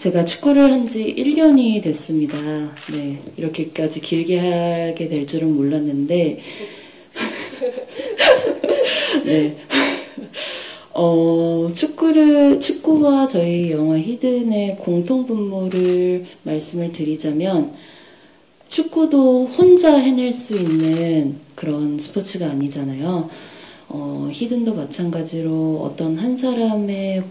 제가 축구를 한 지 1년이 됐습니다. 네, 이렇게까지 길게 하게 될 줄은 몰랐는데, 네. 어, 축구를, 축구와 저희 영화 히든의 공통 분모를 말씀을 드리자면, 축구도 혼자 해낼 수 있는 그런 스포츠가 아니잖아요. 어, 히든도 마찬가지로 어떤 한 사람의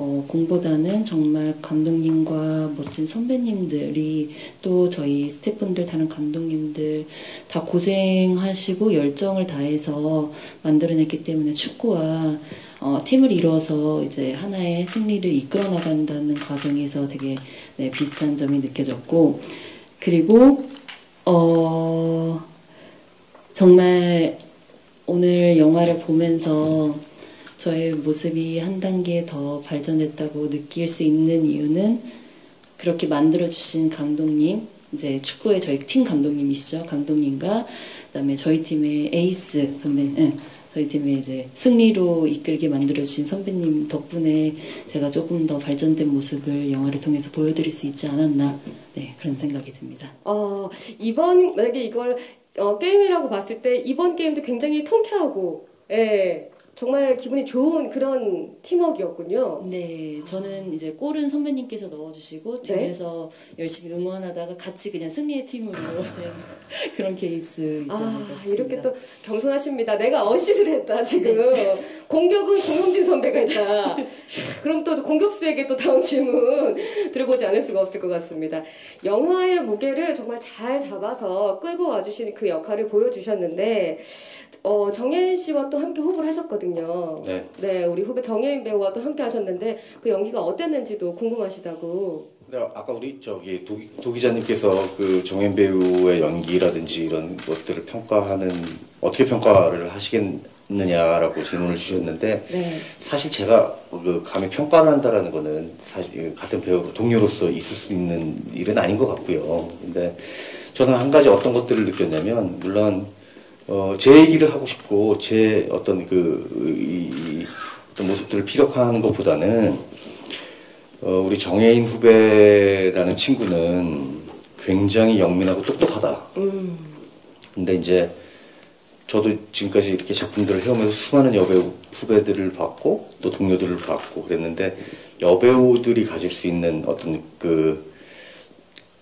어, 공보다는 정말 감독님과 멋진 선배님들이 또 저희 스태프분들 다른 감독님들 다 고생하시고 열정을 다해서 만들어냈기 때문에 축구와 어, 팀을 이뤄서 이제 하나의 승리를 이끌어 나간다는 과정에서 되게 네, 비슷한 점이 느껴졌고 그리고 어, 정말 오늘 영화를 보면서 저의 모습이 한 단계 더 발전했다고 느낄 수 있는 이유는 그렇게 만들어주신 감독님, 이제 축구의 저희 팀 감독님이시죠. 감독님과 그다음에 저희 팀의 에이스 선배, 응, 저희 팀의 이제 승리로 이끌게 만들어주신 선배님 덕분에 제가 조금 더 발전된 모습을 영화를 통해서 보여드릴 수 있지 않았나, 네 그런 생각이 듭니다. 어, 이번 만약에 이걸 어, 게임이라고 봤을 때 이번 게임도 굉장히 통쾌하고 예, 정말 기분이 좋은 그런 팀워크였군요. 네, 저는 이제 골은 선배님께서 넣어주시고 네. 뒤에서 열심히 응원하다가 같이 그냥 승리의 팀으로 된 그런 케이스이지 아. 이렇게 또 겸손하십니다. 내가 어시스를 했다, 지금. 공격은 공용진 선배가 했다. 그럼 또 공격수에게 또 다음 질문 들어보지 않을 수가 없을 것 같습니다. 영화의 무게를 정말 잘 잡아서 끌고 와주시는 그 역할을 보여주셨는데, 어, 정혜인 씨와 또 함께 호흡을 하셨거든요. 네. 네, 우리 후배 정혜인 배우와 또 함께 하셨는데, 그 연기가 어땠는지도 궁금하시다고. 근데 아까 우리 저기 도, 도 기자님께서 그 정현 배우의 연기라든지 이런 것들을 평가하는 어떻게 평가를 하시겠 느냐라고 질문을 주셨는데 네. 사실 제가 그 감히 평가를 한다라는 거는 사실 같은 배우 동료로서 있을 수 있는 일은 아닌 것 같고요. 근데 저는 한 가지 어떤 것들을 느꼈냐면 물론 어, 제 얘기를 하고 싶고 제 어떤 그 이, 이 어떤 모습들을 피력하는 것보다는 어, 우리 정혜인 후배라는 친구는 굉장히 영민하고 똑똑하다. 음, 근데 이제 저도 지금까지 이렇게 작품들을 해오면서 수많은 여배우 후배들을 봤고 또 동료들을 봤고 그랬는데 여배우들이 가질 수 있는 어떤 그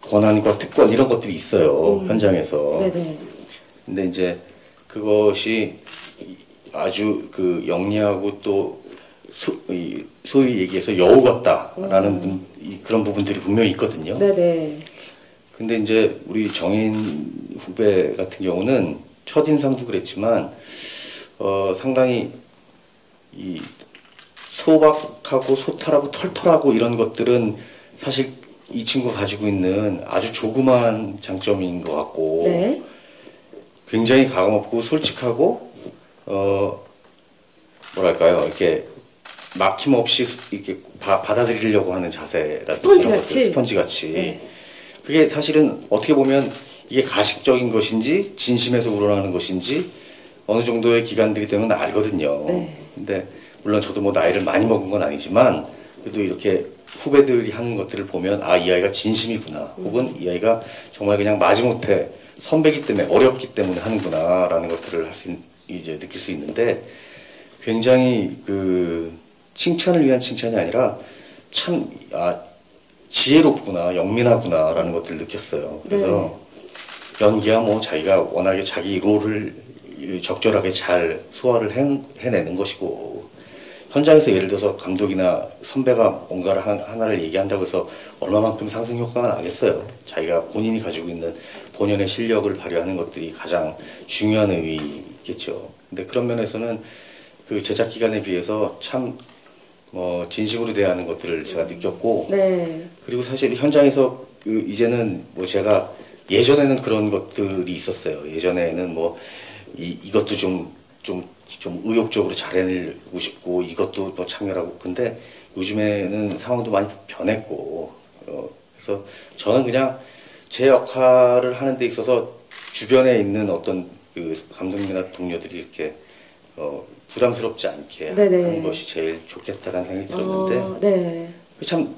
권한과 특권 이런 것들이 있어요 현장에서. 네네. 근데 이제 그것이 아주 그 영리하고 또 소, 이, 소위 얘기해서 여우 같다라는 분- 이- 그런 부분들이 분명히 있거든요. 네네. 근데 이제 우리 정인 후배 같은 경우는 첫인상도 그랬지만 어, 상당히 이 소박하고 소탈하고 털털하고 이런 것들은 사실 이 친구가 가지고 있는 아주 조그마한 장점인 것 같고 네. 굉장히 가감없고 솔직하고 어 뭐랄까요 이렇게 막힘 없이 이렇게 바, 받아들이려고 하는 자세라든지 스펀지 같이? 스펀지 같이 네. 그게 사실은 어떻게 보면 이게 가식적인 것인지 진심에서 우러나는 것인지 어느 정도의 기간들이 되면 알거든요. 네. 근데 물론 저도 뭐 나이를 많이 먹은 건 아니지만 그래도 이렇게 후배들이 하는 것들을 보면 아 이 아이가 진심이구나 혹은 이 아이가 정말 그냥 마지못해 선배기 때문에 어렵기 때문에 하는구나라는 것들을 할 수 이제 느낄 수 있는데 굉장히 그 칭찬을 위한 칭찬이 아니라 참 아, 지혜롭구나 영민하구나라는 것들을 느꼈어요. 그래서 연기야 뭐 자기가 워낙에 자기 롤을 적절하게 잘 소화를 해, 해내는 것이고 현장에서 예를 들어서 감독이나 선배가 뭔가를 하- 하나를 얘기한다고 해서 얼마만큼 상승 효과가 나겠어요. 자기가 본인이 가지고 있는 본연의 실력을 발휘하는 것들이 가장 중요한 의미겠죠. 근데 그런 면에서는 그 제작 기간에 비해서 참 어, 진심으로 대하는 것들을 제가 느꼈고 네. 그리고 사실 현장에서 그 이제는 뭐 제가 예전에는 그런 것들이 있었어요. 예전에는 뭐 이, 이것도 좀, 좀, 좀 의욕적으로 잘해내고 싶고 이것도 또 참여하고 근데 요즘에는 상황도 많이 변했고 어, 그래서 저는 그냥 제 역할을 하는 데 있어서 주변에 있는 어떤 그 감독님이나 동료들이 이렇게 어, 부담스럽지 않게 네네. 하는 것이 제일 좋겠다라는 생각이 들었는데 어, 네. 참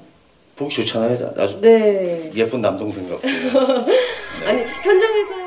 보기 좋잖아요. 아주 네. 예쁜 남동생 같고. 네. 아니 현장에서